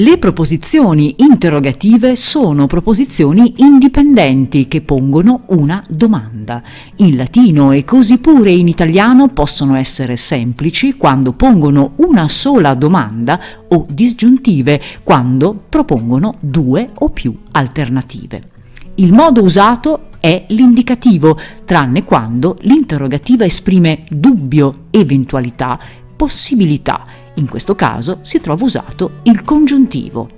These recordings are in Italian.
Le proposizioni interrogative sono proposizioni indipendenti che pongono una domanda. In latino e così pure in italiano possono essere semplici quando pongono una sola domanda o disgiuntive quando propongono due o più alternative. Il modo usato è l'indicativo, tranne quando l'interrogativa esprime dubbio, eventualità, possibilità in questo caso si trova usato il congiuntivo.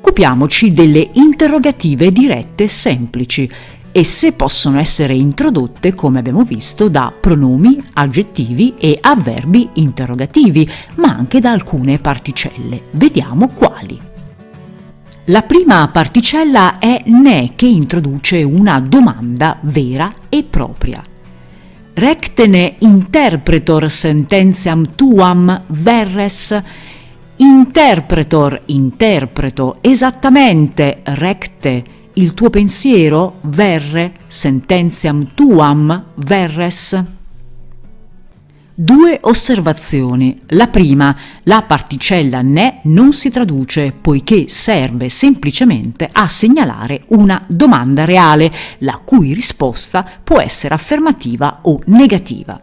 Occupiamoci delle interrogative dirette semplici. Esse possono essere introdotte, come abbiamo visto, da pronomi, aggettivi e avverbi interrogativi, ma anche da alcune particelle. Vediamo quali. La prima particella è ne che introduce una domanda vera e propria rectene interpretor sententiam tuam verres interpretor interpreto esattamente recte il tuo pensiero verre sententiam tuam verres Due osservazioni. La prima, la particella ne non si traduce poiché serve semplicemente a segnalare una domanda reale, la cui risposta può essere affermativa o negativa.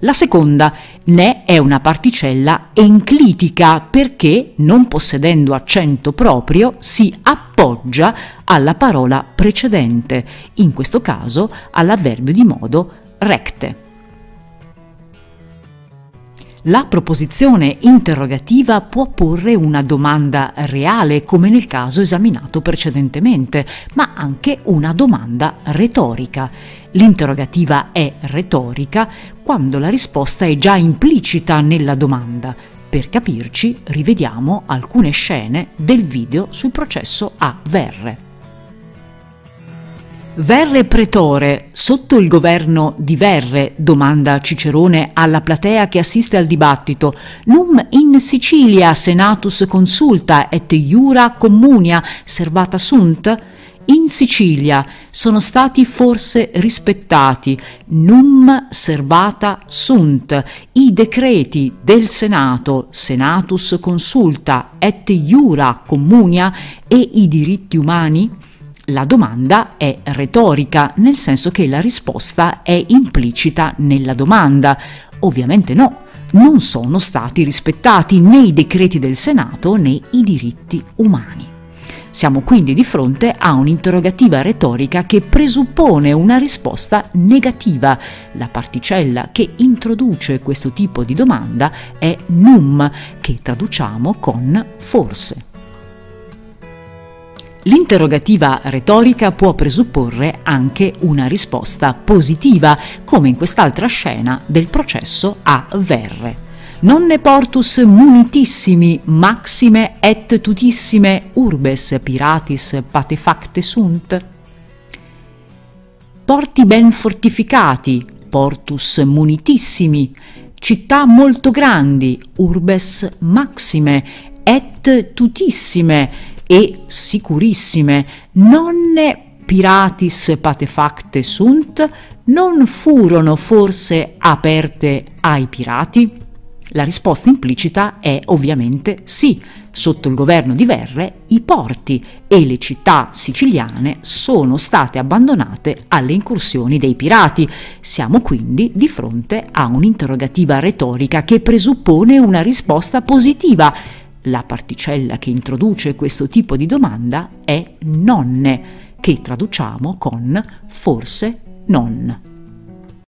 La seconda, ne è una particella enclitica perché, non possedendo accento proprio, si appoggia alla parola precedente, in questo caso all'avverbio di modo recte. La proposizione interrogativa può porre una domanda reale, come nel caso esaminato precedentemente, ma anche una domanda retorica. L'interrogativa è retorica quando la risposta è già implicita nella domanda. Per capirci, rivediamo alcune scene del video sul processo a Verre. Verre pretore, sotto il governo di Verre, domanda Cicerone alla platea che assiste al dibattito, num in Sicilia senatus consulta et iura communia servata sunt? In Sicilia sono stati forse rispettati, num servata sunt, i decreti del Senato, senatus consulta et iura communia e i diritti umani? La domanda è retorica, nel senso che la risposta è implicita nella domanda. Ovviamente no, non sono stati rispettati né i decreti del Senato né i diritti umani. Siamo quindi di fronte a un'interrogativa retorica che presuppone una risposta negativa. La particella che introduce questo tipo di domanda è num, che traduciamo con forse. L'interrogativa retorica può presupporre anche una risposta positiva, come in quest'altra scena del processo a Verre. Non ne portus munitissimi maxime et tutissime urbes piratis patefacte sunt? Porti ben fortificati, portus munitissimi, città molto grandi, urbes maxime et tutissime, e sicurissime, nonne piratis patefacte sunt, non furono forse aperte ai pirati? La risposta implicita è ovviamente sì. Sotto il governo di Verre i porti e le città siciliane sono state abbandonate alle incursioni dei pirati. Siamo quindi di fronte a un'interrogativa retorica che presuppone una risposta positiva la particella che introduce questo tipo di domanda è nonne, che traduciamo con forse non.